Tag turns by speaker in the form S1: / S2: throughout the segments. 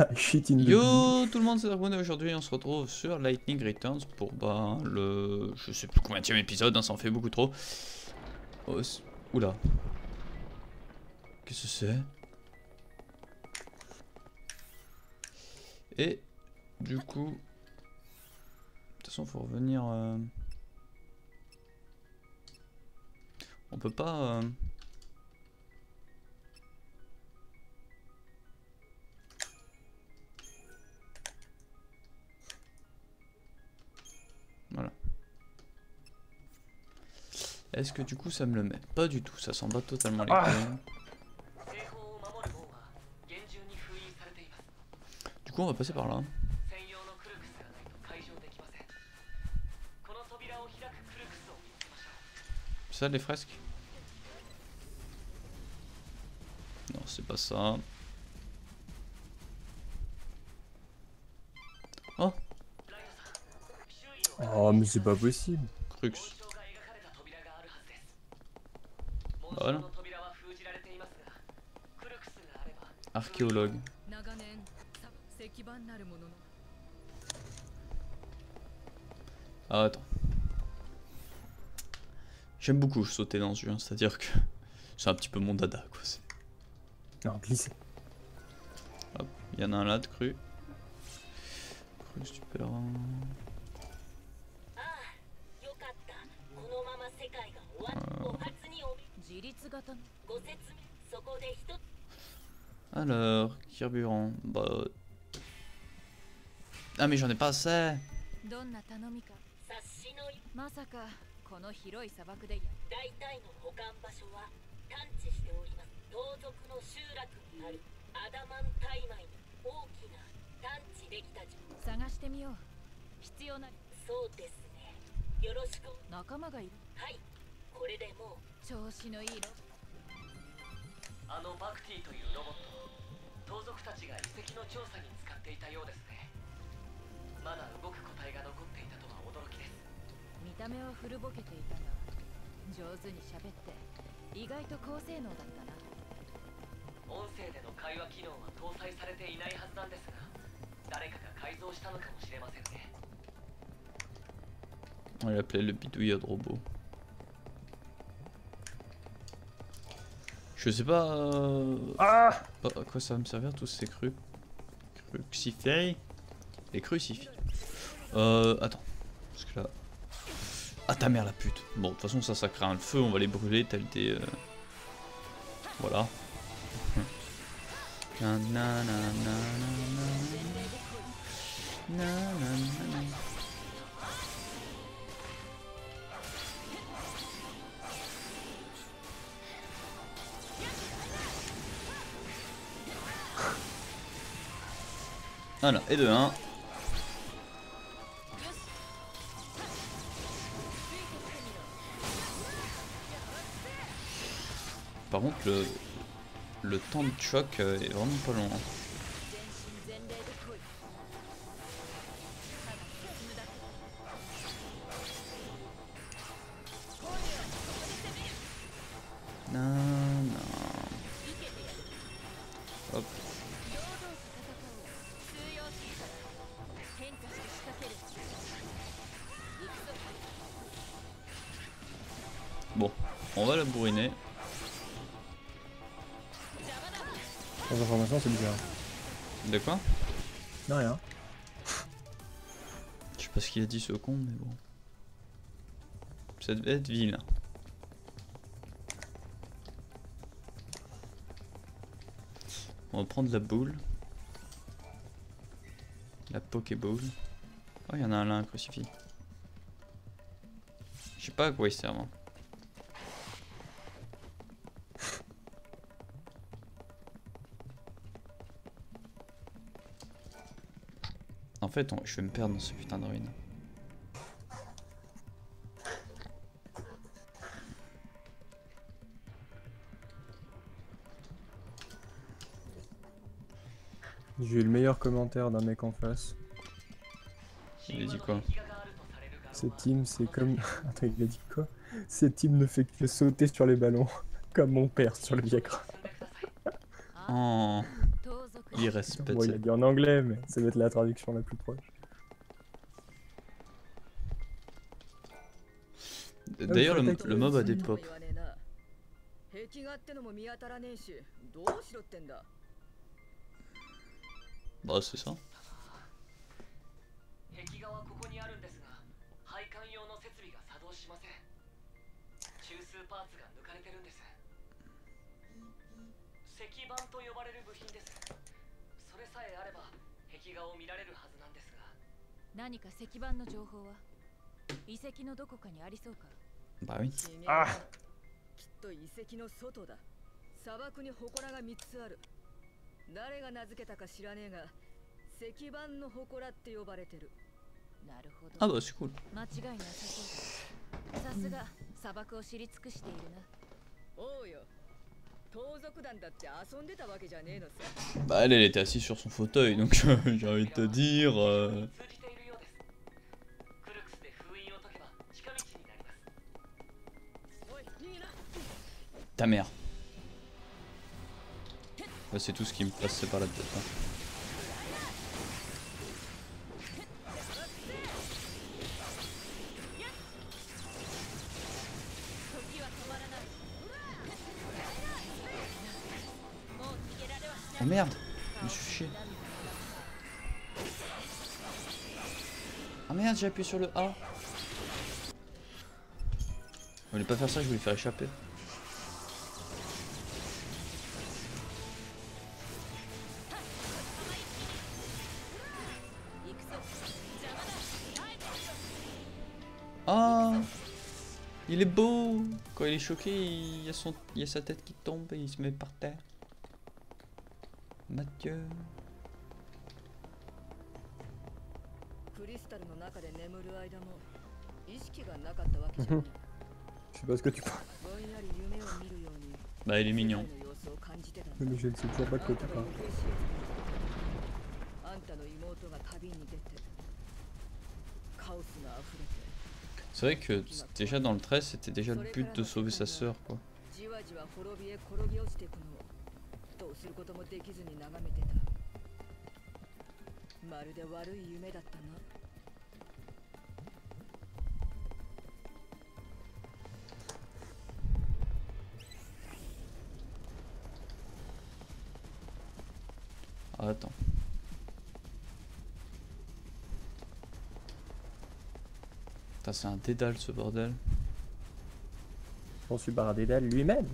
S1: Shit in the
S2: Yo tout le monde, c'est et aujourd'hui on se retrouve sur Lightning Returns pour bah, le... je sais plus combien de épisode, hein, ça en fait beaucoup trop. Oh, Oula. Qu'est-ce que c'est? Et du coup... De toute façon faut revenir... euh, On peut pas... euh, Est-ce que du coup ça me le met Pas du tout, ça s'en bat totalement les
S1: ah.
S2: Du coup on va passer par là.
S3: Hein.
S2: Ça les fresques? Non c'est pas ça. Oh
S1: Oh mais c'est pas possible.
S2: Crux.
S3: Voilà.
S2: Archéologue. Ah, attends. J'aime beaucoup sauter dans ce jeu, hein, c'est-à-dire que c'est un petit peu mon dada, quoi.
S1: Non, glisser.
S2: Hop, il y en a un là de cru. Cru super. Alors, carburant, bah... Ah mais j'en ai pas assez.
S4: まさかこの広い砂漠で
S5: 大体の保管場所は探知しております。盗賊の集落にあるアダマンタイマイの大きな探知できた地。
S4: を探してみよう。必要な…
S5: そうですね。よろしく。
S4: 仲間がいる。
S5: はい。これでもう。
S4: 調子のいいロ
S3: あのバクティというロボット盗賊たちが遺跡の調査に使っていたようですね。まだ動く個体が残っていたとは驚きです。
S4: 見た目は古ぼけていたが上手に喋って意外と高性能だったな。
S3: 音声での会話機能は搭載されていないはずなんですが誰かが改造したのかもしれませんね。
S2: On l'appelait le bidouilleur de robot. Je sais pas, euh,
S1: Ah
S2: pas à quoi ça va me servir tous ces cru crucifix. Les crucifix. Euh, attends. Parce que là. Ah ta mère la pute. Bon, de toute façon, ça, ça craint le feu, on va les brûler tel des. euh, Voilà. Na, na, na, na, na, na. Na, na, Voilà, et de 1. Par contre, le, le temps de choc euh, est vraiment pas long. Hein. Non.
S1: Rien.
S2: Je sais pas ce qu'il a dit ce con, mais bon. Ça devait être vilain. On va prendre la boule. La Pokéball. Oh, il y en a un là, un crucifix. Je sais pas à quoi il sert. hein. En fait, je vais me perdre dans ce putain de ruine.
S1: J'ai eu le meilleur commentaire d'un mec en face.
S2: Il a dit quoi
S1: Cette team, c'est comme. Attends, il a dit quoi Cette team ne fait que sauter sur les ballons, comme mon père sur le Viagra.
S2: oh. Il reste
S1: Bon, il a dit en anglais, mais ça doit être la traduction la plus proche.
S2: Ah d'ailleurs, le, mob a des. Bah, c'est ça.
S3: れさえあれば壁画を見られるはずなんですが。
S4: 何か石板の情報は？遺跡のどこかにありそうか
S2: ？oui.
S4: 違う
S1: あ
S4: きっと遺跡の外だ。砂漠に祠が3つある。誰が名付けたか知らねえが石板の祠って呼ばれてる。なるほ
S2: Ah
S4: ど
S2: bah c'est cool.
S4: 間違いなさそうだ。さすが砂漠を知り尽くしているな。おうよ
S2: Bah elle, était assise sur son fauteuil, donc j'ai envie de te dire... Euh... Ta mère. Bah, c'est tout ce qui me passe par la tête. Hein. Oh merde Je me suis chier. Ah merde, j'ai appuyé sur le A. Je voulais pas faire ça, je voulais faire échapper. Ah Il est beau Quand il est choqué, il a, son... il y a sa tête qui tombe et il se met par terre. Mathieu.
S4: クリスタルの中で眠る間も意識がなかったわけじゃない
S1: Je sais pas ce que tu parles,
S4: ぼんやり夢を見るように
S2: Bah, il est mignon.
S4: 世界の様子を感じてたんだ
S1: mais je ne sais toujours pas de quoi tu parles.
S4: あんたの妹が旅に出てカオスが溢れて
S2: C'est vrai que déjà dans le 13, c'était déjà le but de sauver sa sœur, quoi.
S4: じわじわ滅びへ転げ落ちていくのをどうすることもできずに眺めてたまるで悪い夢だったな
S2: Ah, attends. Putain, c'est un dédale ce bordel.
S1: J'en suis Baradédal lui-même.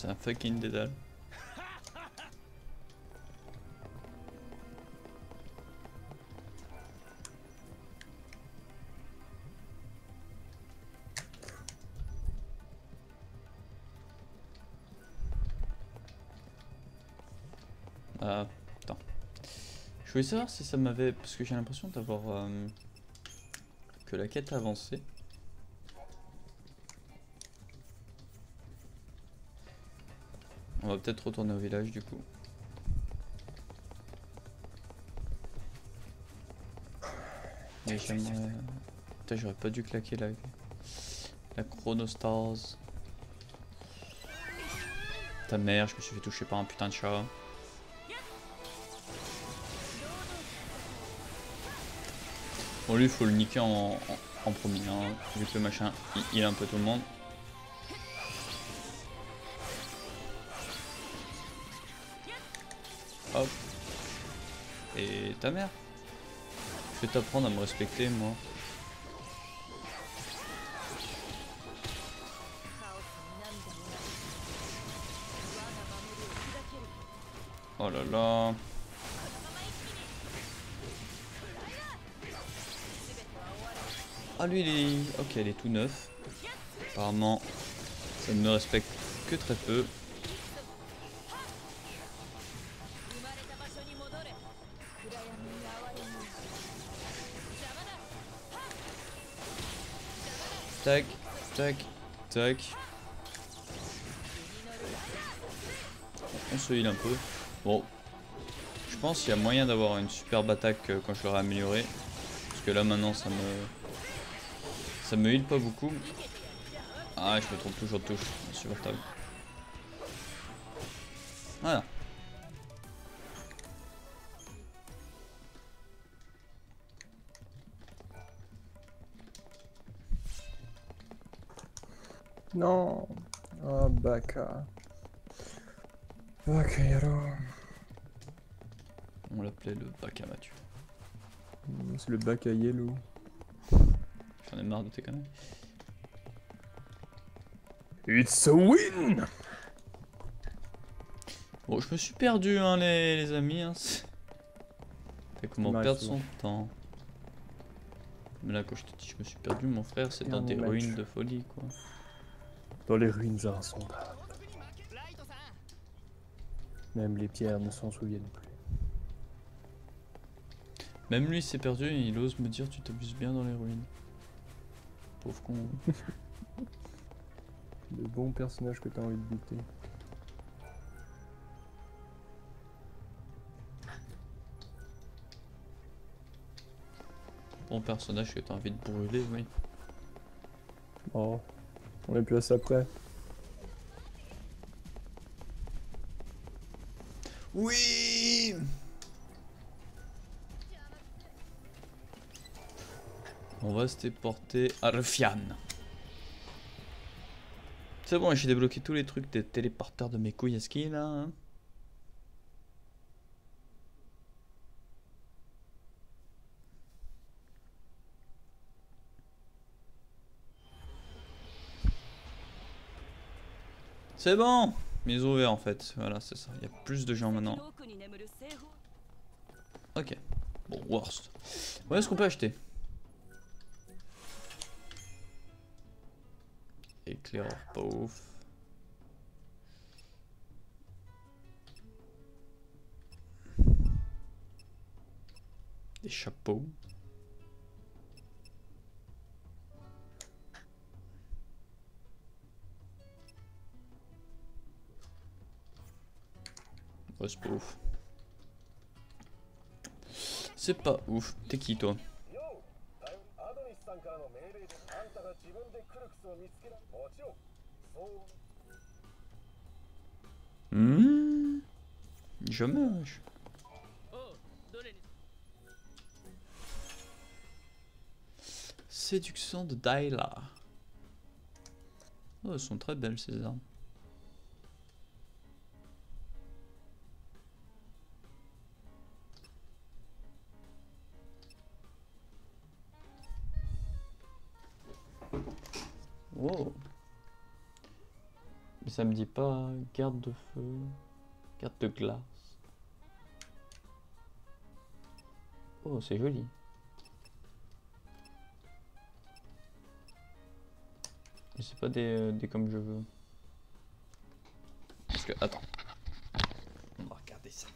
S2: C'est un fucking dédale. Ah, attends. Je voulais savoir si ça m'avait... Parce que j'ai l'impression d'avoir... euh, Que la quête a On va peut-être retourner au village du coup. Mais j'aimerais... Putain, j'aurais pas dû claquer la... La chronostase. Ta mère, je me suis fait toucher par un putain de chat. Bon lui, il faut le niquer en, en, en premier, hein, vu que le machin, il, il a un peu tout le monde. ta mère. Je vais t'apprendre à me respecter, moi. Oh là là. Ah lui il est... Ok, il est tout neuf. Apparemment, ça ne me respecte que très peu. Tac, tac, tac. On se heal un peu. Bon. Je pense qu'il y a moyen d'avoir une superbe attaque euh, quand je l'aurai amélioré. Parce que là maintenant ça me... Ça me heal pas beaucoup. Ah, je me trompe toujours de touche. Insupportable. Voilà.
S1: Non Ah, Baka. Baka Yaro.
S2: On l'appelait le bac à Mathieu.
S1: Hmm, C'est le Baka Yellow.
S2: J'en ai marre de tes conneries.
S1: It's a win
S2: Bon, je me suis perdu, hein, les, les amis. Hein. Fait comment perdre son temps. Mais là, quand je te dis je me suis perdu, mon frère, c'est dans
S1: un
S2: des ruines de folie, quoi.
S1: Dans les ruines insondables. Même les pierres ne s'en souviennent plus.
S2: Même lui s'est perdu et il ose me dire tu t'abuses bien dans les ruines. Pauvre con.
S1: Le bon personnage que t'as envie de buter.
S2: Bon personnage que t'as envie de brûler, oui.
S1: Oh, on est plus à ça près.
S2: Oui On va se téléporter à Rufian. C'est bon, j'ai débloqué tous les trucs des téléporteurs de mes couilles à ski là. hein. C'est bon Mais ils ont ouvert en fait. Voilà, c'est ça. Il y a plus de gens maintenant. Ok. Bon, worst. Où est-ce qu'on peut acheter? Éclaireur pas ouf. Des chapeaux. C'est pas ouf. C'est pas ouf. T'es qui, toi? Hmm? Je mange. Séduction de Daila. Oh, elles sont très belles ces armes. Mais ça me dit pas garde de feu, garde de glace. Oh, c'est joli. Mais c'est pas des, euh, des comme je veux. Parce que, attends. On va regarder ça.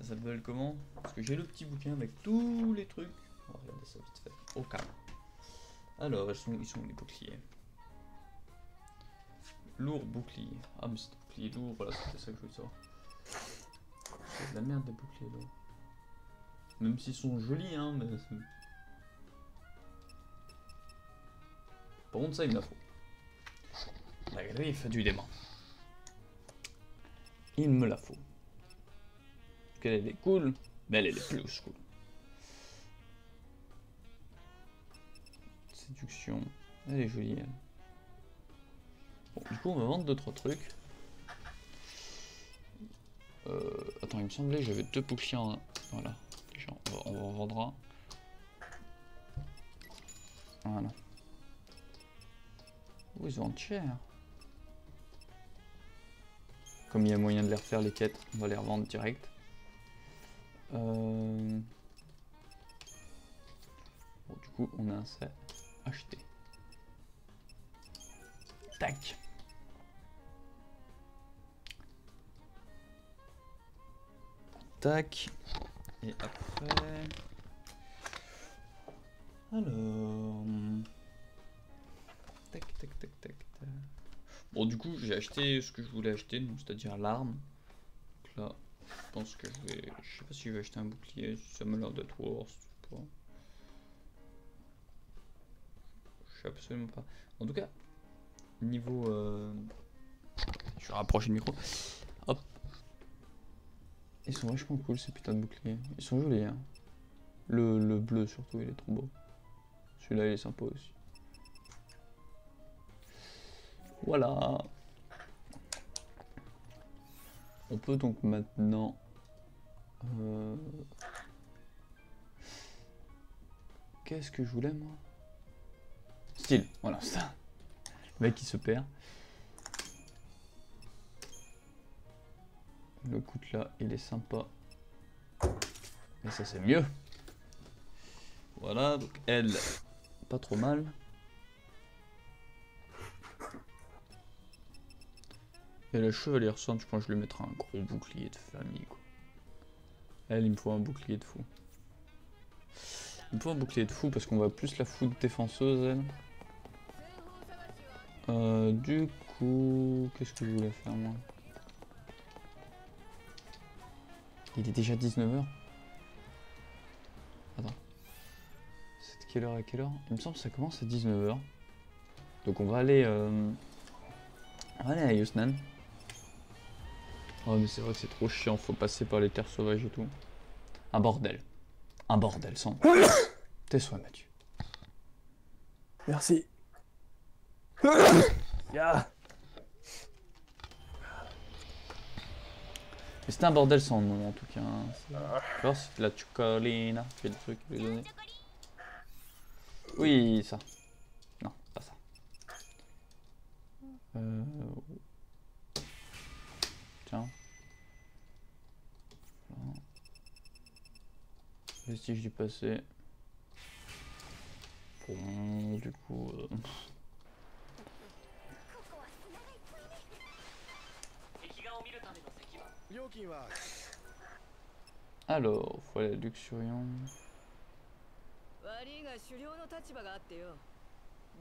S2: Ça s'appelle comment? Parce que j'ai le petit bouquin avec tous les trucs. On va regarder ça vite fait. Au calme. Alors, ils sont, ils sont les boucliers Lourd bouclier. Ah, mais c'est des boucliers lourds, voilà, c'était ça que je voulais savoir. C'est de la merde des boucliers lourds. Même s'ils sont jolis, hein, mais. Par contre, ça, il me la faut. La griffe du démon. Il me la faut. Parce qu'elle est cool, mais elle est plus cool. Séduction. Elle est jolie, elle. Bon, du coup, on va vendre 2-3 trucs. Euh, attends, il me semblait que j'avais deux boucliers en... Voilà. Déjà, on, va, on va en vendre un. Voilà. Oh, ils vendent cher. Comme il y a moyen de les refaire les quêtes, on va les revendre direct. Euh... Bon, du coup, on a un set acheté. Tac. Tac. Et après... Alors... Tac, tac, tac, tac, tac. Bon, du coup, j'ai acheté ce que je voulais acheter, c'est-à-dire l'arme. Donc là, je pense que je vais... Je sais pas si je vais acheter un bouclier, ça m'a l'air d'être worst. je sais absolument pas. En tout cas, niveau... euh, Je vais rapprocher le micro. Ils sont vachement cool ces putains de boucliers. Ils sont jolis hein. Le, le bleu surtout, il est trop beau. Celui-là il est sympa aussi. Voilà. On peut donc maintenant... euh, Qu'est-ce que je voulais moi? Style, voilà, ça. Le mec qui se perd. Le coutelas, il est sympa. Et ça, c'est mieux. Voilà, donc elle, pas trop mal. Et la chevalière sainte, je pense que je lui mettrai un gros bouclier de famille. Elle, il me faut un bouclier de fou. Il me faut un bouclier de fou parce qu'on va plus la foutre défenseuse, elle. Euh, du coup, qu'est-ce que je voulais faire, moi? Il est déjà 19h Attends. C'est de quelle heure à quelle heure? Il me semble que ça commence à 19h. Donc on va aller... euh, On va aller à Yusnan. Oh mais c'est vrai que c'est trop chiant, faut passer par les terres sauvages et tout. Un bordel. Un bordel, sans... Soins, Mathieu.
S1: Merci. Ya.
S2: Mais c'était un bordel sans nom en tout cas. hein. C'est- Tu vois, c'est la Chucolina, quel truc lui donner. Oui, ça. Non, pas ça. Euh... Tiens. Vestige du passé. Bon, du coup... euh, Alors, faut aller à Luxurion.
S4: 悪いが狩猟の立場があってよ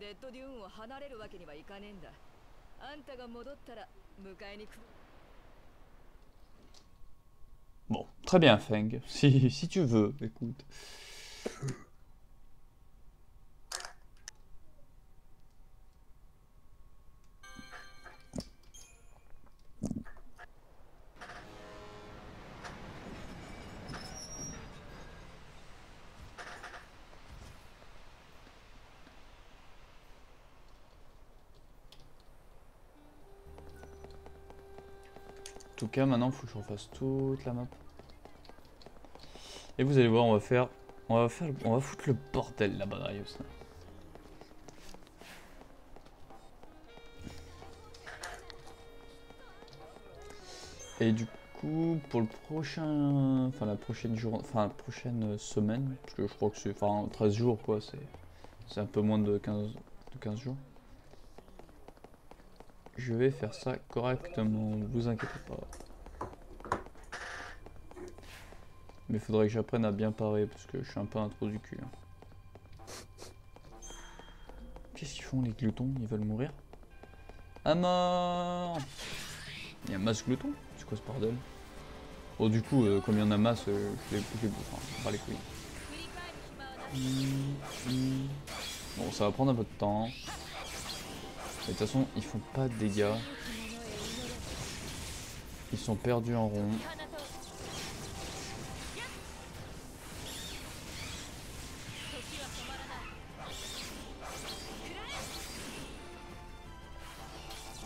S4: デッドデューンを離れるわけにはいかねえんだあんたが戻ったら迎えに来る
S2: Bon, très bien, Feng. Si, si tu veux, écoute. Tout cas, maintenant, il faut que je refasse toute la map. Et vous allez voir, on va faire, on va faire, on va foutre le bordel là-bas, Darius. Et du coup, pour le prochain, enfin la prochaine jour, enfin la prochaine semaine, parce que je crois que c'est, enfin 13 jours quoi, c'est, c'est un peu moins de 15, de 15 jours. Je vais faire ça correctement, vous inquiétez pas. Mais faudrait que j'apprenne à bien parer parce que je suis un peu un trou du cul. hein. Qu'est-ce qu'ils font les gloutons? Ils veulent mourir? À mort Il y a masse glouton C'est quoi ce bordel? Bon du coup, euh, comme il y en a masse, euh, je les. Hmm, hmm. Bon, ça va prendre un peu de temps. Mais de toute façon, ils font pas de dégâts. Ils sont perdus en rond.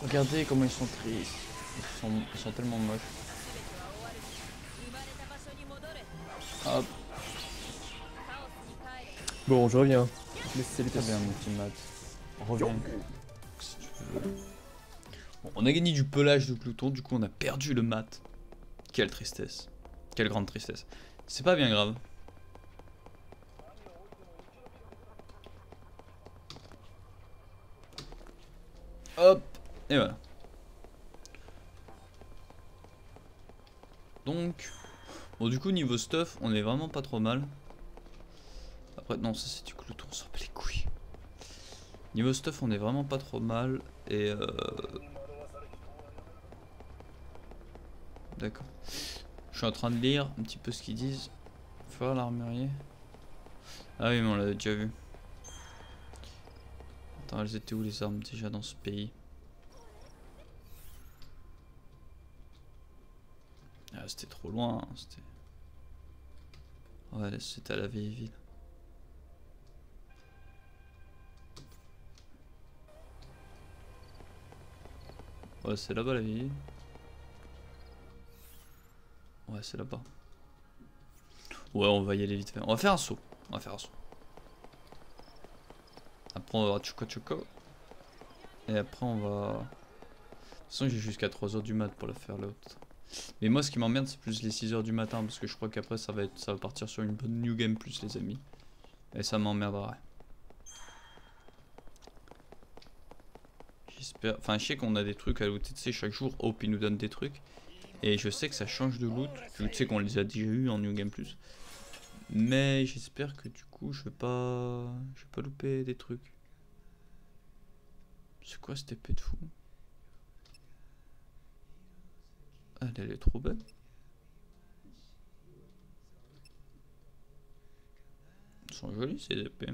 S2: Regardez comment ils sont tristes. Ils sont, ils sont tellement moches. Hop,
S1: Bon, je reviens. Les
S2: très bien mon petit mat. Reviens. On a gagné du pelage de glouton, du coup on a perdu le mat. Quelle tristesse. Quelle grande tristesse. C'est pas bien grave. Hop, et voilà. Donc, bon du coup niveau stuff, on est vraiment pas trop mal. Après, non, ça c'est du glouton, on s'en bat les couilles. Niveau stuff, on est vraiment pas trop mal. Et euh... D'accord. Je suis en train de lire un petit peu ce qu'ils disent. Faire l'armurier. Ah oui, mais on l'a déjà vu. Attends, elles étaient où les armes déjà dans ce pays? Ah, c'était trop loin. hein, C'était. Ouais, c'était à la vieille ville. Ouais, c'est là-bas la ville. Ouais, c'est là-bas. Ouais, on va y aller vite fait. On va faire un saut. On va faire un saut. Après, on va Choco Choco. Et après, on va. De toute façon, j'ai jusqu'à 3h du mat pour la faire l'autre. Mais moi, ce qui m'emmerde, c'est plus les 6h du matin. Parce que je crois qu'après, ça va être, ça va partir sur une bonne New Game Plus, les amis. Et ça m'emmerderait. Enfin, je sais qu'on a des trucs à looter, tu sais, chaque jour, Hope il nous donne des trucs. Et je sais que ça change de loot. Je sais qu'on les a déjà eu en New Game Plus. Mais j'espère que du coup, je vais pas. Je vais pas louper des trucs. C'est quoi cette épée de fou? Elle, elle est trop belle. Elles sont jolies ces épées.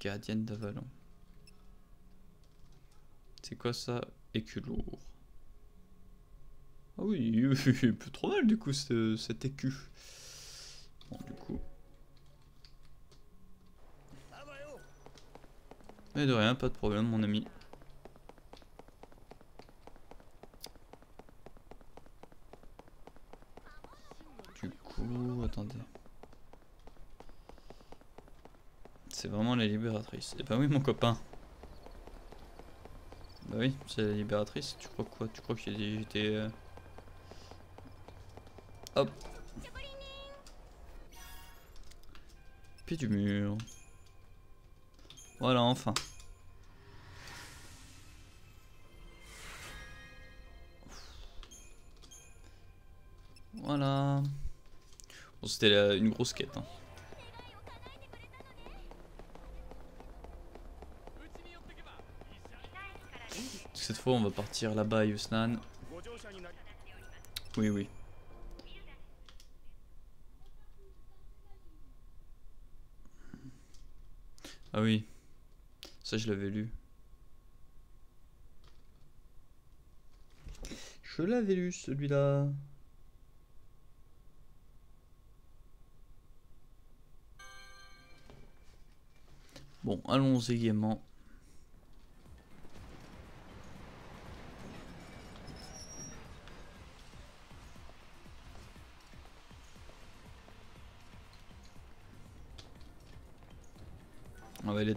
S2: Gardienne d'Avalon. C'est quoi ça Écu lourd? Ah oui, plus trop mal du coup ce- cet écu. Bon du coup. Mais de rien, pas de problème mon ami. Du coup, attendez. C'est vraiment la libératrice. Et bah oui mon copain. Bah oui, c'est la libératrice. Tu crois quoi? Tu crois que j'étais... euh, Hop. Pied du mur. Voilà, enfin. Voilà. Bon, c'était une grosse quête. hein. On va partir là-bas à Yusnan. Oui, oui. Ah oui. Ça, je l'avais lu. Je l'avais lu, celui-là. Bon, allons-y gaiement.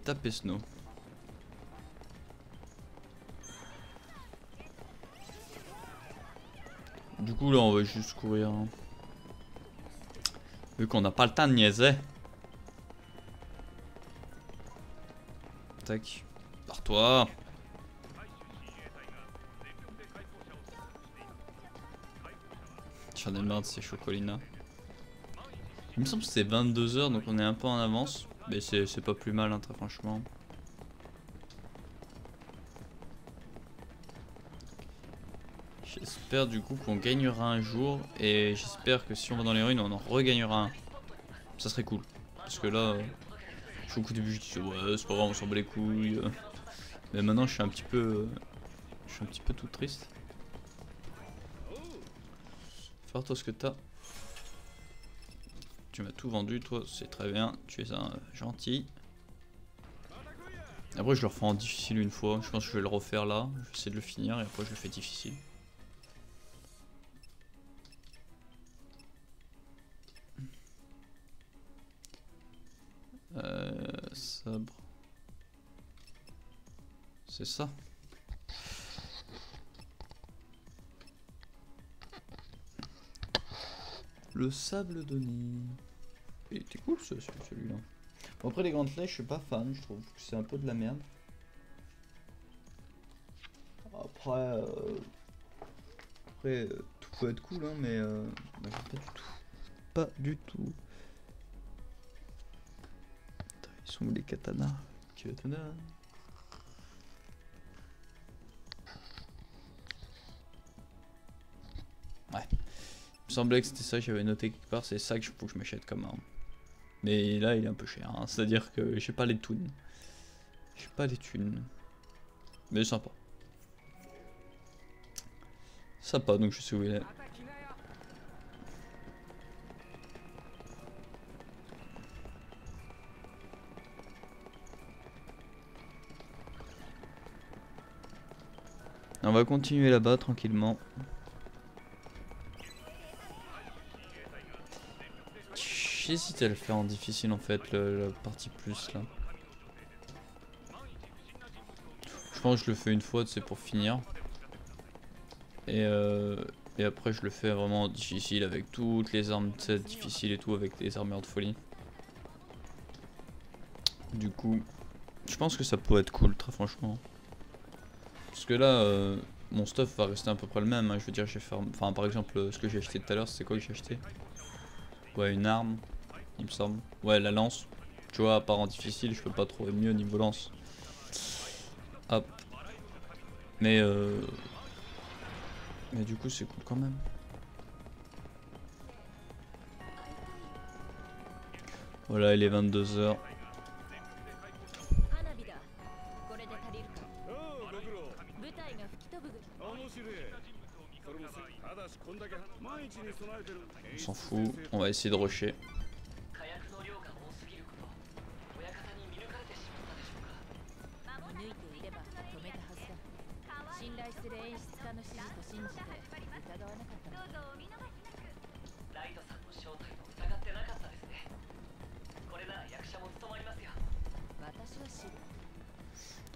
S2: Taper Snow. Du coup là on va juste courir. hein. Vu qu'on n'a pas le temps de niaiser. Tac. Par toi. J'en ai marre de ces chocolinas. Il me semble que c'est 22h donc on est un peu en avance. Mais c'est pas plus mal hein, très franchement. J'espère du coup qu'on gagnera un jour et j'espère que si on va dans les ruines on en regagnera un. Ça serait cool. Parce que là, euh, je suis au début je disais ouais c'est pas grave on s'en bat les couilles. Mais maintenant je suis un petit peu... Je suis un petit peu tout triste. Toi ce que t'as. Tu m'as tout vendu, toi, c'est très bien. Tu es un gentil. Après, je le refais en difficile une fois. Je pense que je vais le refaire là. Je vais essayer de le finir et après, je le fais difficile. Euh, sabre. C'est ça. Le sable donné. Il était cool ce- ce- celui-là. Après les grandes flèches, je suis pas fan, je trouve que c'est un peu de la merde. Après, euh, après euh, tout peut être cool, hein, mais euh, pas du tout. Pas du tout. Ils sont où les katanas? Katana. Me semblait que c'était ça j'avais noté quelque part, c'est ça que je faut que je m'achète comme arme. Mais là il est un peu cher, hein. c'est-à-dire que j'ai pas les thunes. J'ai pas les thunes. Mais sympa. Sympa, donc je sais où il est. On va continuer là-bas tranquillement. J'hésite à le faire en difficile en fait, la partie plus là. Je pense que je le fais une fois, c'est pour finir. Et, euh, et après je le fais vraiment en difficile avec toutes les armes difficiles et tout, avec des armures de folie. Du coup, je pense que ça pourrait être cool, très franchement. Parce que là, euh, mon stuff va rester à peu près le même. hein. Je veux dire, j'ai fait. Enfin, par exemple, ce que j'ai acheté tout à l'heure, c'est quoi que j'ai acheté? Ouais, une arme, il me semble. Ouais, la lance. Tu vois, à part en difficile, je peux pas trouver mieux niveau lance. Hop. Mais euh... Mais du coup, c'est cool quand même. Voilà, il est 22h. On s'en fout, on va essayer de rusher.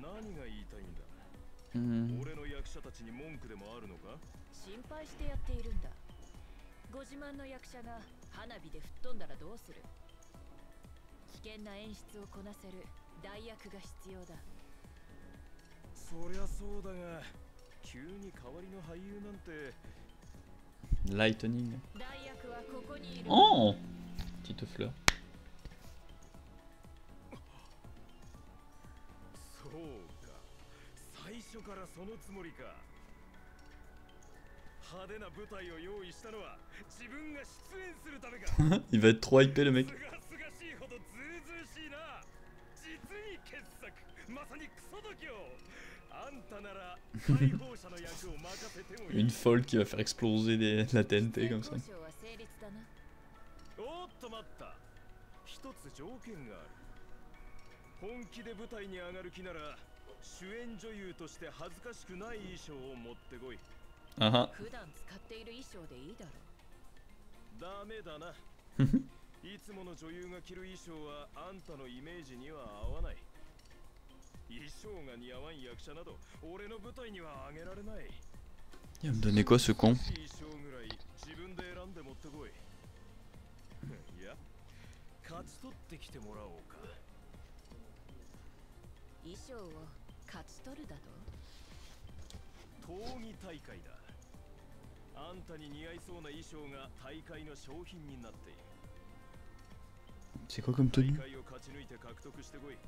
S6: 何が言いたいんだ
S2: ？Hmm.
S6: 俺の役者たちに文句でもあるのか？
S7: 心配してやっているんだ。ご自慢の役者が花火で吹っ飛んだらどうする？危険な演出をこなせる代役が必要だ。
S6: そりゃそうだが急に代わりの俳優なんて。
S2: Lightning.
S7: 代役はここにいる。
S2: Oh Petite fleur.
S6: 初からそのつもりか派手な舞台を用意したのは自分が出演するためか
S2: Il va être trop hypé le mec.
S6: すがすがしいほどずうずうしいな実に傑作まさにクソ度胸あんたなら解放者の役を任せてもいい
S2: Une folle qui va faire exploser des- la TNT comme ça.
S7: 交渉は成立だな
S6: おっと待った一つ条件がある本気で舞台に上がる気なら 主演女優として恥ずかしくない衣装を持ってこい。
S2: Ah ah.
S7: 普段使っている衣装でいいだろ
S6: ダメだな。いつもの女優が着る衣装はあんたのイメージには合わない。衣装が似合わん役者など俺の舞台にはあげられない。
S2: Il va me donner quoi ce con
S6: 勝ち取
S7: るだと？
S6: 闘技大会だ。あんたに似合いそうな衣装が大会の商品になっている。
S2: C'est quoi comme
S6: 大
S2: tenue
S6: 会を勝ち抜いて獲得してこい。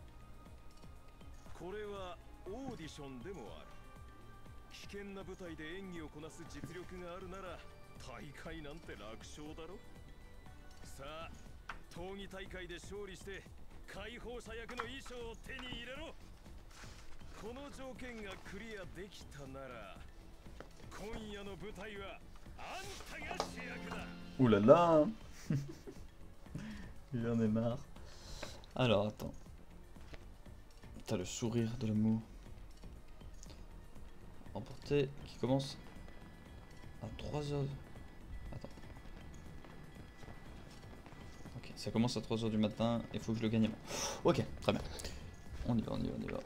S6: これはオーディションでもある。危険な舞台で演技をこなす実力があるなら大会なんて楽勝だろ。さあ闘技大会で勝利して解放者役の衣装を手に入れろこの条件がクリアできたなら今夜の舞台はあんたが主役だ
S2: Ouh là là Il en est marre. Alors attends. T'as le sourire de l'amour. Emporté qui commence à 3h. Attends. Ok, ça commence à 3h du matin, il faut que je le gagne avant. Ok, très bien. On y va, on y va, on y va.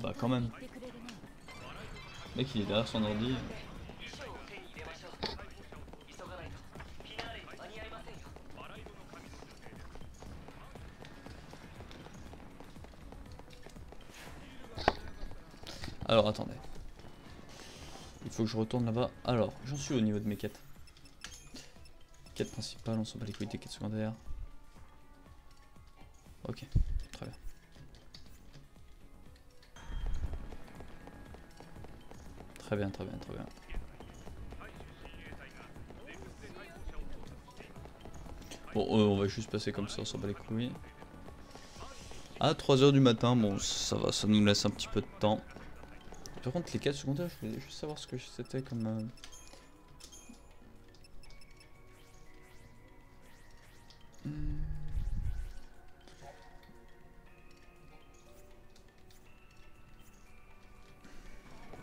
S2: bah quand même. Mec il est derrière son ordi. Alors attendez. Il faut que je retourne là-bas. Alors, j'en suis au niveau de mes quêtes. Quête principale, on s'en bat les couilles des quêtes secondaires. Ok. Très bien, très bien, très bien. Bon, euh, on va juste passer comme ça, on s'en bat les couilles. À 3h du matin, bon, ça va, ça nous laisse un petit peu de temps. Par contre, les quêtes secondaires, je voulais juste savoir ce que c'était comme. euh,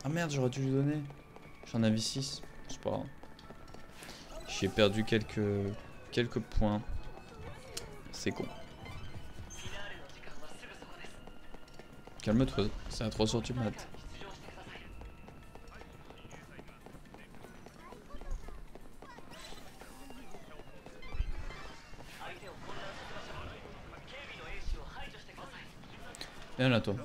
S2: Ah merde, j'aurais dû lui donner. J'en avais 6. C'est pas grave. J'ai perdu quelques, quelques points. C'est con. Calme-toi, c'est à 3 sur du mat. Viens là toi.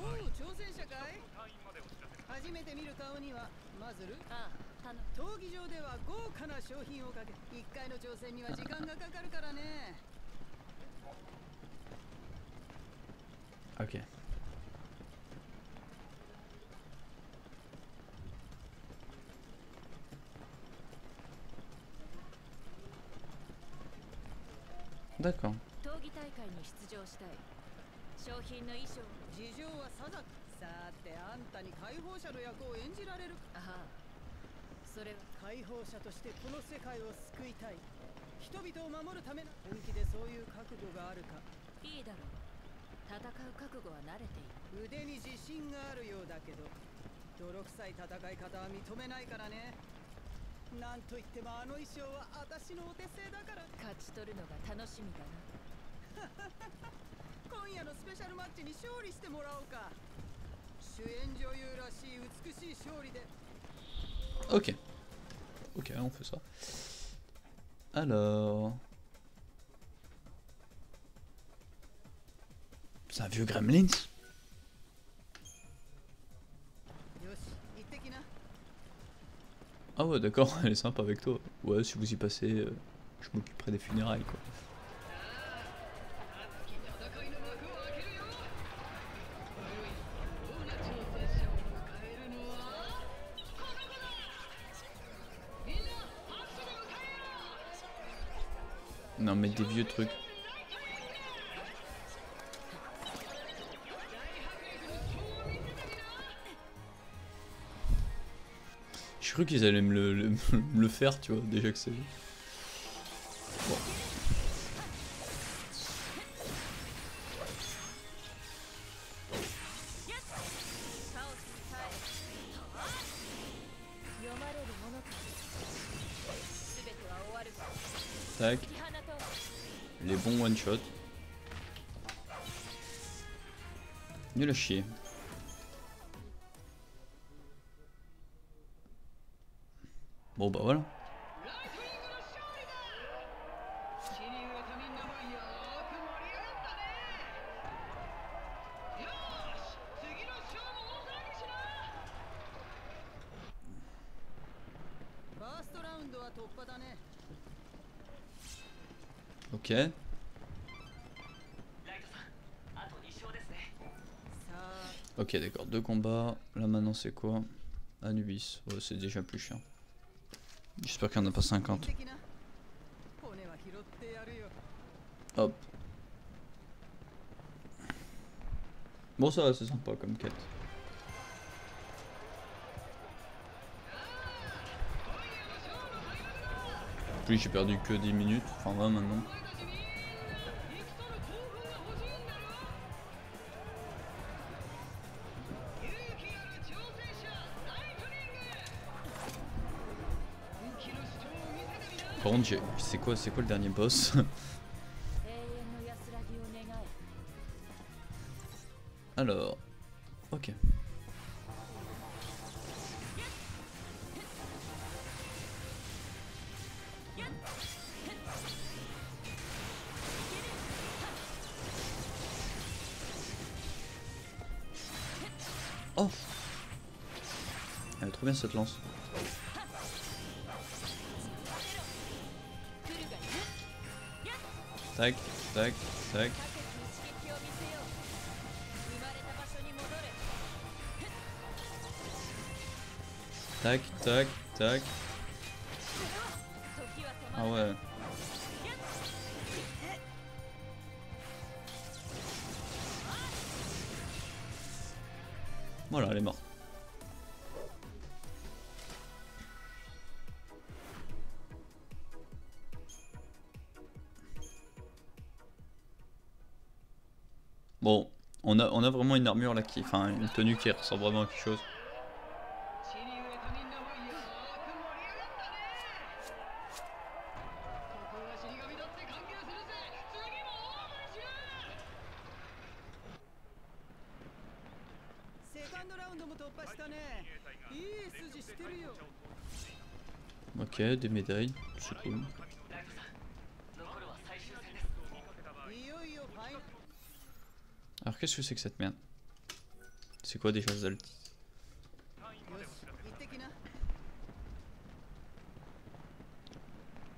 S8: 商品をかけ1回の挑戦には時間がかかるからね。
S2: Ok. D'accord.
S7: 闘技大会に出場したい。商品の衣装。
S8: 事情はさざく。さてあんたに解放者の役を演じられる
S7: ああそれは
S8: 解放者としてこの世界を救いたい。人々を守るためな本気でそういう覚悟があるか。
S7: いいだろう。戦う覚悟は慣れている。
S8: 腕に自信があるようだけど。泥臭い戦い方は認めないからね。なんといってもあの衣装は私のお手製だから。
S7: 勝ち取るのが楽しみだな。
S8: 今夜のスペシャルマッチに勝利してもらおうか。主演女優らしい美しい勝利で
S2: Ok. Ok, on fait ça. Alors... C'est un vieux gremlins Ah ouais d'accord, elle est sympa avec toi. Ouais si vous y passez, euh, je m'occuperai des funérailles quoi. Des vieux trucs. J'ai cru qu'ils allaient me le, le- me le faire, tu vois, déjà que c'est. Shot. Nul à chier. Bon bah voilà.
S8: ラ
S2: Ok, d'accord. Deux combats. Là maintenant, c'est quoi? Anubis. C'est déjà plus chiant. J'espère qu'il n'y en a pas 50. Hop. Bon, ça va, c'est sympa comme quête. Puis j'ai perdu que 10 minutes, enfin 20 maintenant. C'est quoi, c'est quoi le dernier boss? Alors... Ok. Oh Elle est trop bien cette lance. Tac, tac, tac. Tac, tac, tac. Ah ouais. Voilà, elle est morte. on a vraiment une armure là qui, enfin une tenue qui ressemble vraiment à quelque chose. Ok, des médailles, c'est cool. Qu'est-ce que c'est que cette merde? C'est quoi déjà
S8: Zalti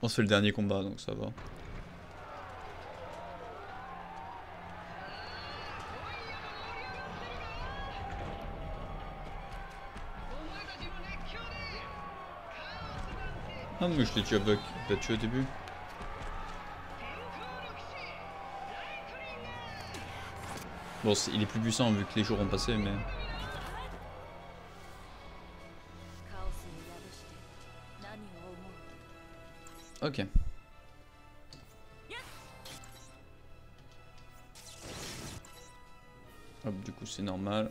S2: On se fait le dernier combat donc ça va. Ah mais je l'ai déjà battu au début. Bon, il est plus puissant vu que les jours ont passé, mais... Ok. Hop, du coup c'est normal.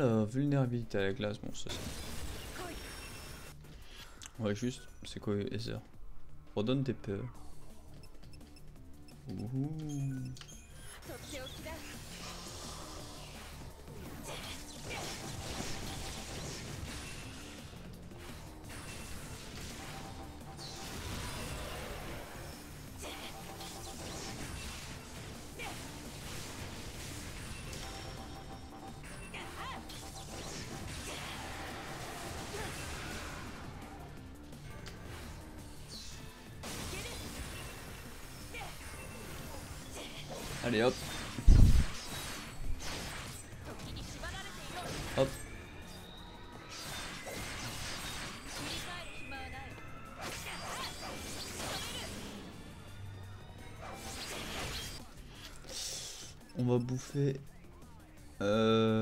S2: Alors, vulnérabilité à la glace, bon ça c'est... Ouais juste, c'est quoi Ether Redonne tes peurs. Allez hop. Hop. On va bouffer. Euh...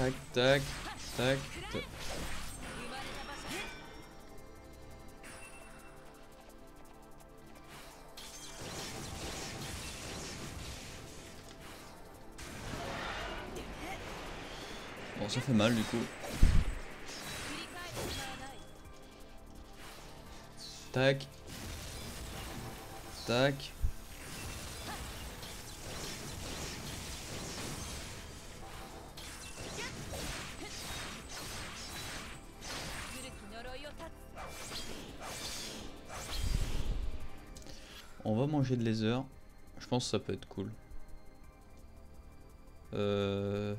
S2: Tac, tac, tac, tac. Bon, ça fait mal du coup. Tac. Tac. On va manger de laser. Je pense que ça peut être cool. Euh...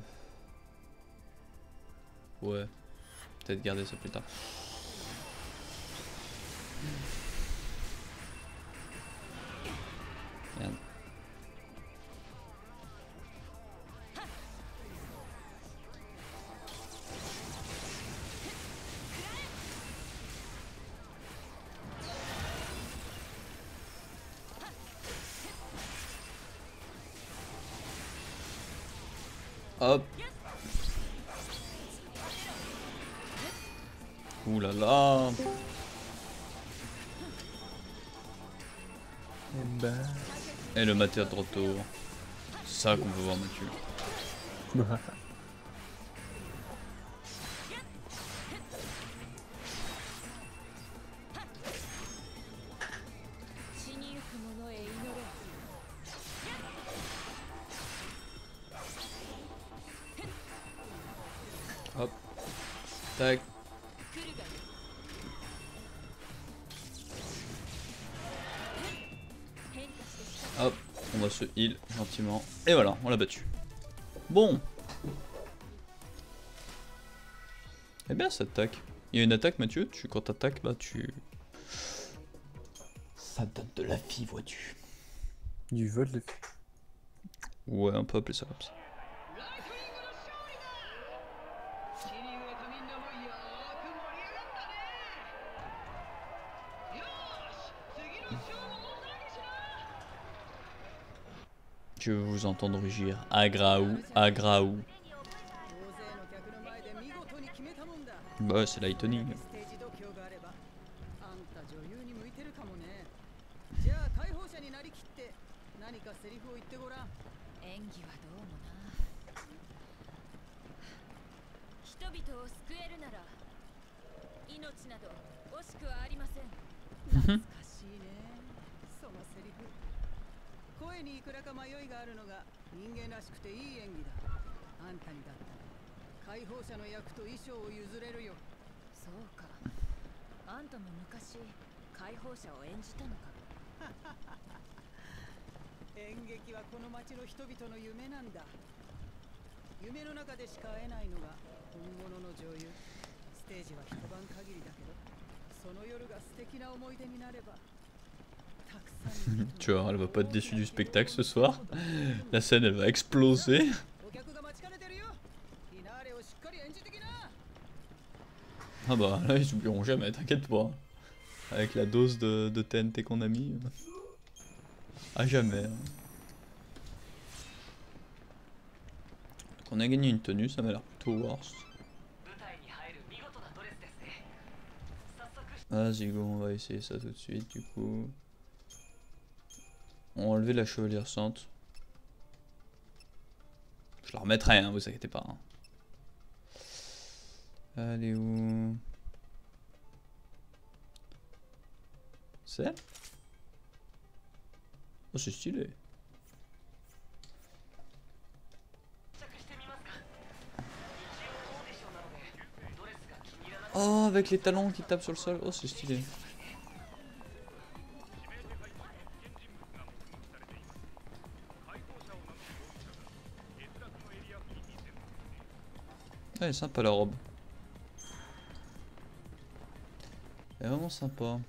S2: Ouais. Peut-être garder ça plus tard.
S1: Et
S2: le mater de retour. C'est ça qu'on veut voir Mathieu. C'est bien cette attaque. Il y a une attaque, Mathieu. Tu, quand t'attaques, là, tu. Ça donne de la vie, vois-tu.
S1: Du vol de
S2: Ouais, on peut appeler ça comme ça. Je veux vous entendre rugir. Agraou, Agraou.
S8: テージ度胸があればあんた女優に向いてるかもねじゃあ解放者になりきって何かセリフを言ってごらん。
S7: 演技はどうもな。人々を救えるなら命など惜しくはありません。
S8: 懐かしいね。そのセリフ。声にいくらか迷いがあるのが人間らしくていい演技だ。あんたにだったら解放者の役と衣装を譲れるよ。
S7: そうか。あんたも昔解放者を演じたのか。
S8: 演劇はこの町の人々の夢なんだ。夢の中でしか会えないのが本物の女優。ステージは一晩限りだけどその夜が素敵な思い出になればたくさんの人
S2: Tu vois, elle va pas être déçue du spectacle ce soir. La scène elle va exploser. Ah bah là ils oublieront jamais, t'inquiète pas. Avec la dose de, de TNT qu'on a mis. Euh, à jamais. Hein. Qu'on a gagné une tenue, ça m'a l'air plutôt worse. Vas-y go, on va essayer ça tout de suite du coup. On va enlever la chevalière sainte. Je la remettrai, hein, vous inquiétez pas. Hein. Elle est où C'est? Oh, c'est stylé. Oh, avec les talons qui tapent sur le sol. Oh, c'est stylé. Ouais, sympa la robe. Est vraiment sympa.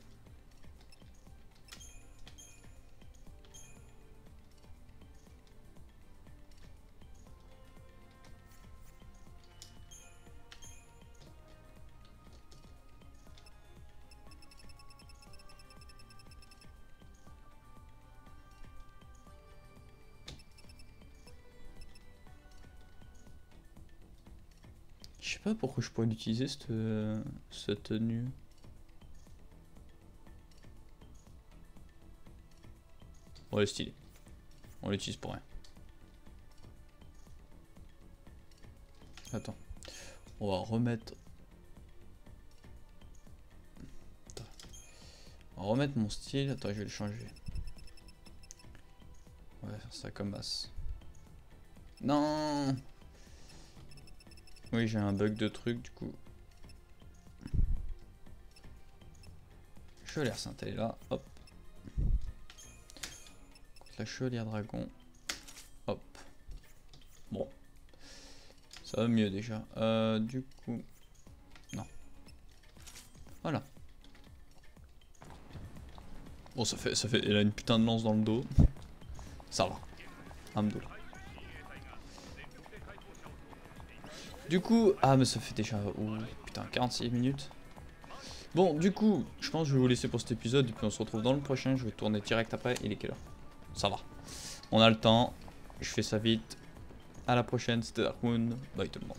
S2: Je sais pas pourquoi je pourrais l'utiliser cette, euh, cette tenue. On est stylé. On l'utilise pour rien. Attends. On va remettre. On va remettre mon style. Attends, je vais le changer. On va faire ça comme as. Non oui, j'ai un bug de truc du coup. Sainte, elle est là. Hop. La chevalière dragon. Hop. Bon. Ça va mieux déjà. Euh, du coup. Non. Voilà. Bon, ça fait, ça fait. Elle a une putain de lance dans le dos. Ça va. Hamdoullah. Du coup, ah mais ça fait déjà, oh, putain, 46 minutes. Bon, du coup, je pense que je vais vous laisser pour cet épisode et puis on se retrouve dans le prochain. Je vais tourner direct après. Il est quelle heure? Ça va. On a le temps. Je fais ça vite. À la prochaine, c'était Darkmoon. Bye tout le monde.